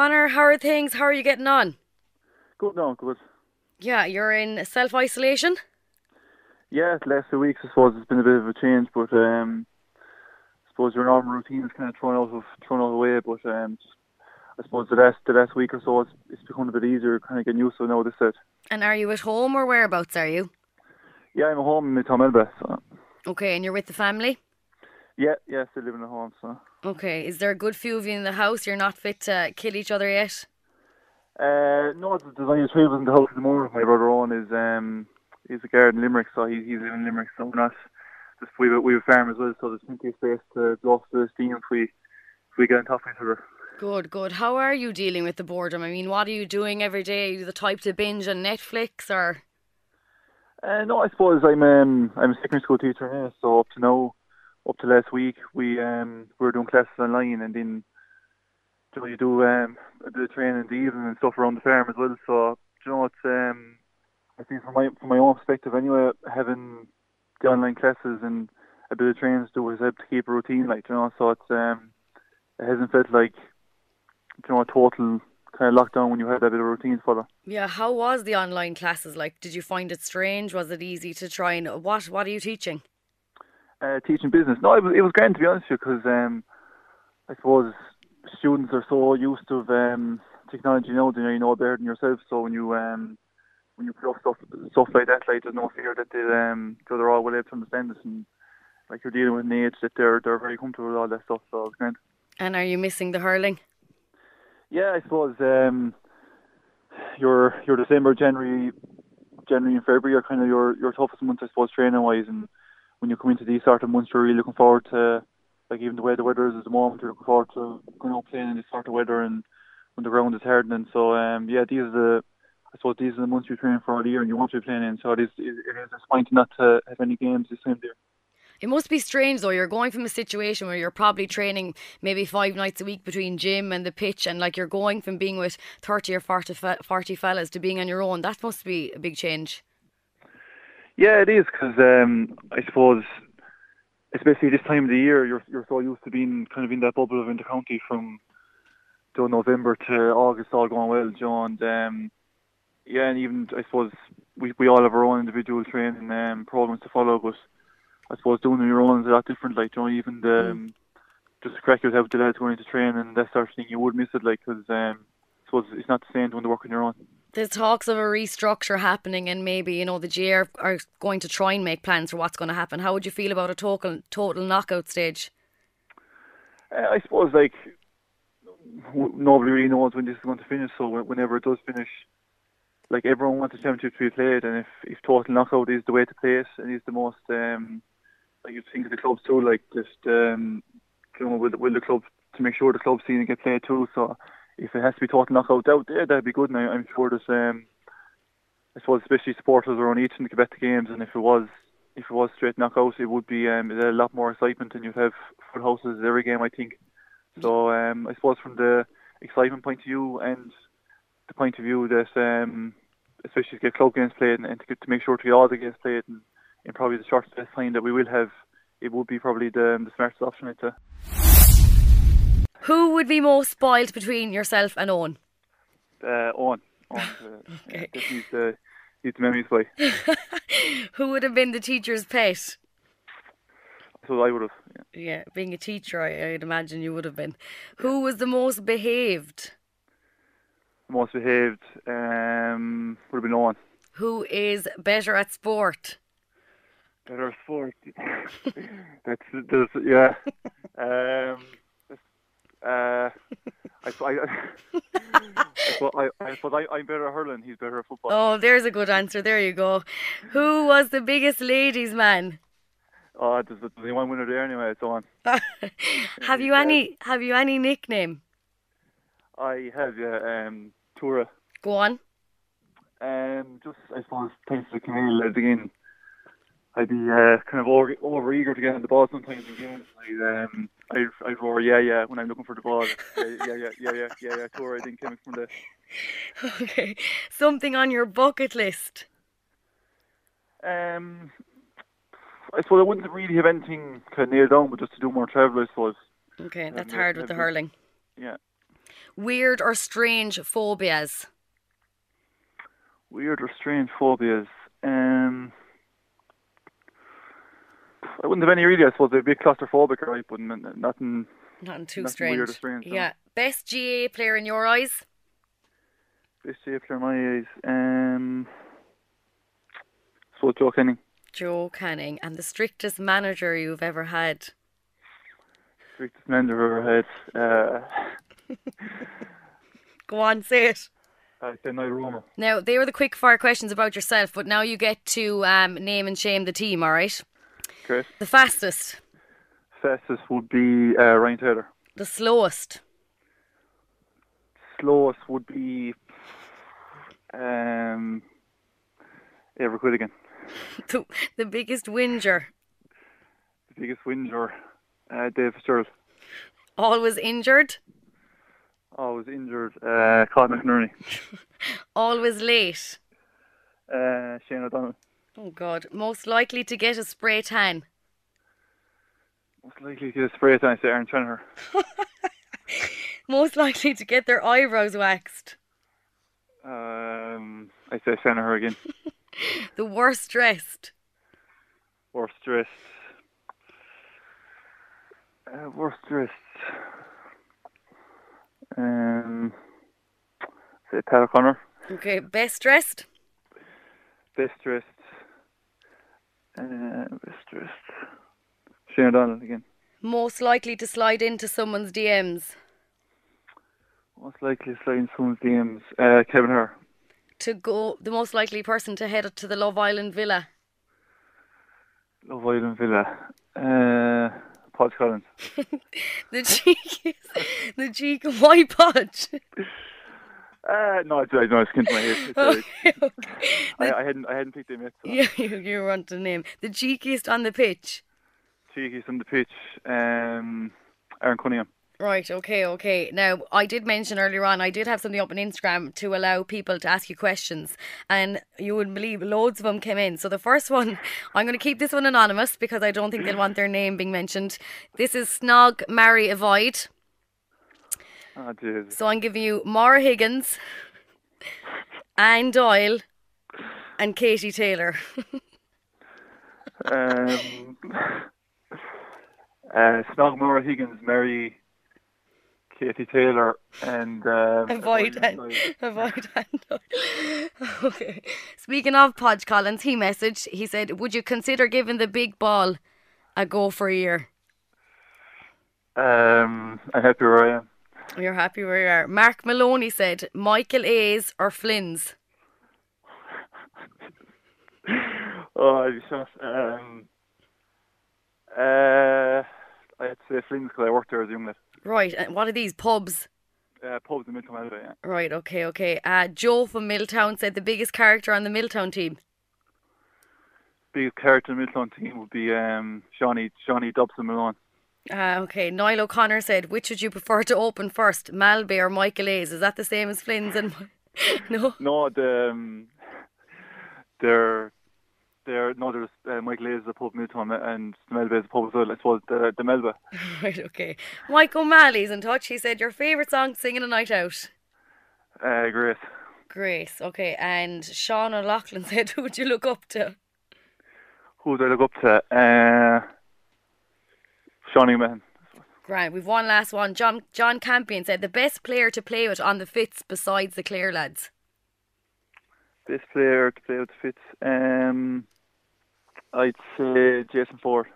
Conor, how are things? How are you getting on? Good now, good. Yeah, you're in self isolation. Yeah, the last few weeks I suppose it's been a bit of a change, but um, I suppose your normal routine is kind of thrown out of thrown out of the way. But um, I suppose the last the last week or so it's, it's become a bit easier, kind of getting used to it now. This set. And are you at home or whereabouts are you? Yeah, I'm at home in Miltown Malbay. So. Okay, and you're with the family. Yeah, yeah, still living at home. So. Okay, is there a good few of you in the house? You're not fit to kill each other yet. Uh, no, there's only three of us in the house at the moment. My brother Owen is um he's a guard in Limerick, so he, he's living in Limerick. So we're not just we we have a farm as well, so there's plenty of space to blow off the steam if we if we get on top of each other. Good, good. How are you dealing with the boredom? I mean, what are you doing every day? Are you the type to binge on Netflix or? Uh, no, I suppose I'm um I'm a secondary school teacher now, so up to now, up to last week we um we were doing classes online, and then you know you do um a bit of training in the evening and stuff around the farm as well. So you know it's um I think from my from my own perspective anyway, having the online classes and a bit of training to do has helped to keep a routine, like you know. So it's um it hasn't felt like you know a total kind of lockdown when you had that bit of routine for. Yeah, how was the online classes like? Did you find it strange? Was it easy to try and what what are you teaching? Uh, teaching business. No, it was it was grand to be honest with you because um, I suppose students are so used to um, technology now, you know, you know better than yourself. So when you um, when you put up stuff stuff like that, like there's no fear that they um, they're all well able to understand this and like you're dealing with an age that they're they're very comfortable with all that stuff. So it's grand. And are you missing the hurling? Yeah, I suppose um, your your December, January, January and February are kind of your your toughest months, I suppose, training wise. And when you come into these sort of months, you're really looking forward to, like even the way the weather is at the moment, you're looking forward to going out playing in this sort of weather and when the ground is hardening. So um, yeah, these are the I suppose these are the months you train for all year and you want to be playing in. So it is it is disappointing not to have any games this time of. It must be strange though. You're going from a situation where you're probably training maybe five nights a week between gym and the pitch, and like you're going from being with 30 or 40, 40 fellas to being on your own. That must be a big change. Yeah, it is because um, I suppose, especially this time of the year, you're you're so used to being kind of in that bubble of intercounty from to November to August, all going well, John. And, um, yeah, and even I suppose we we all have our own individual training um, programs to follow, but I suppose doing your own is a lot different. Like, know, even the um, just to crack yourself with the lads going into train and that sort of thing, you would miss it, like, because um, I suppose it's not the same doing the work on your own. There's talks of a restructure happening, and maybe you know the GAA are going to try and make plans for what's going to happen. How would you feel about a total total knockout stage? Uh, I suppose like w- nobody really knows when this is going to finish. So whenever it does finish, like everyone wants the championship to be played, and if if total knockout is the way to play it, and is the most um, like you think of the clubs too, like just um, you know, will, will the club to make sure the club scene get played too. So if it has to be total knockout out there, that'd be good. And I, I'm sure there's um, I suppose especially supporters around each and the the games, and if it was if it was straight knockout, it would be um, a lot more excitement, and you'd have full houses every game. I think. So um, I suppose from the excitement point of view and the point of view that um, especially to get club games played and, and to, get, to make sure to get all the games played and in probably the shortest time that we will have, it would be probably the, the smartest option. I'd say. Who would be more spoiled between yourself and Owen? Uh, Owen. Owen uh, Okay. yeah, he's the he's the memories boy. Who would have been the teacher's pet? So I would have. Yeah. Yeah, being a teacher, I, I'd imagine you would have been. Who was the most behaved? Most behaved um, would have been Owen. Who is better at sport? Better sport. that's, that's yeah. Um, uh, I, I, I, I, I, suppose I, I'm better at hurling. He's better at football. Oh, there's a good answer. There you go. Who was the biggest ladies' man? Oh, there's, there's only one winner there anyway. It's on. have you any? Have you any nickname? I have yeah. Um, Tura. Go on. Um, just I suppose thanks to Camille again. I'd be uh, kind of over, over eager to get on the ball sometimes in games. I um, I I roar yeah yeah when I'm looking for the ball. Yeah yeah yeah yeah yeah yeah, yeah. Tura I think came from the Okay. Something on your bucket list. um. I suppose I wouldn't really have anything kind of nailed down, but just to do more travel, I suppose. Okay, that's yeah, hard with the hurling. Yeah. Weird or strange phobias? Weird or strange phobias. Um, I wouldn't have any really. I suppose they'd be claustrophobic, right? But nothing. Nothing too Nothing strange. weird or strange, no. yeah. Best GAA player in your eyes? Best GAA player in my eyes. Um, so Joe Canning, Joe Canning. And the strictest manager you've ever had? strictest manager I've ever had. Uh, Go on, say it. I said Niall Romer. Now, they were the quick fire questions about yourself, but now you get to um, name and shame the team, all right? The fastest, Fastest would be uh, Ryan Taylor. the slowest, Slowest would be um, Ever Quilligan. the, the biggest whinger, The biggest whinger, uh, Dave Fitzgerald. always injured, Always injured, uh, Colin McNerney. always late. Uh, Shane O'Donnell. Oh, God. Most likely to get a spray tan. Most likely to get a spray tan, I say Aaron Trenner. Most likely to get their eyebrows waxed. Um, I say Shanagher again. The worst dressed. Worst dressed. Uh, worst dressed. Um, say Pat O'Connor. Okay, best dressed. Best. Uh, best. Shane O'Donnell again. Most likely to slide into someone's DMs. Most likely to slide into someone's DMs. Uh, Kevin Hare. To go, the most likely person to head up to the Love Island villa. Love Island Villa. Uh, Pod Collins. The cheek, the cheek of white podge. Uh, no, I, know it's my head. Okay, okay. I, I hadn't, I hadn't picked him yet. So. Yeah, you, you want the name. The cheekiest on the pitch. Cheeky's on the pitch. Um, Aaron Cunningham. Right, okay, okay. Now, I did mention earlier on, I did have something up on Instagram to allow people to ask you questions, and you wouldn't believe loads of them came in. So, the first one, I'm going to keep this one anonymous because I don't think they'll want their name being mentioned. This is Snog, Marry, Avoid. Oh, Jesus. So, I'm giving you Mara Higgins, Anne Doyle, and Katie Taylor. Um, uh, Snogmore Higgins, Mary, Katie Taylor, and um, Avoid Avoid Avoid Doyle. Okay. Speaking of Podge Collins, he messaged, he said, Would you consider giving the big ball a go for a year? Um, I'm happy where I am. You're happy where you are. Mark Maloney said, Michael A's or Flynn's? Oh, be shocked. Um, uh, I'd say Flynn's because I worked there as a young lad. Right, and what are these? Pubs? Uh, pubs in Malta, yeah. Right, okay, okay. Uh, Joe from Miltown said the biggest character on the Miltown team. Biggest character in the Miltown team would be um, Shawnee, Shawnee Dobson Malone. Uh, okay, Niall O'Connor said, which would you prefer to open first, Malby or Michael A's? Is that the same as Flynn's? And no, No, the um, they're they're no, there's uh, Michael is a pub in Miltown and the Melba is a pub as well. I suppose the the Melba. right, okay. Mike O'Malley's in touch. He said your favourite song to sing in a night out. Uh, great. Grace, okay. And Sean O'Loughlin said, who would you look up to? Who would I look up to? Uh, Shawnee Man. Grant, we've one last one. John John Campion said the best player to play with on the fits besides the Clare lads. Best player to play with the Fitz. Um, I'd say Jason Forde.